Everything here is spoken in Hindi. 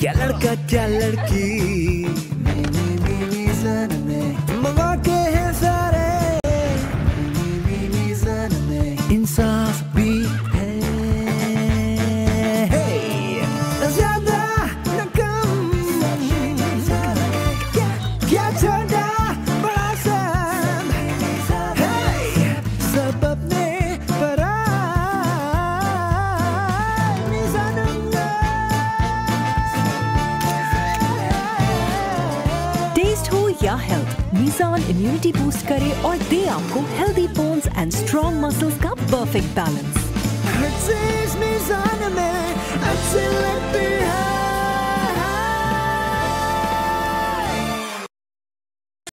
क्या लड़का क्या लड़की? मिनी मिनी जान में मौके हैं सारे। इंसाफ भी या हेल्थ मीजान इम्यूनिटी बूस्ट करे और दे आपको healthy bones and strong muscles का परफेक्ट बैलेंस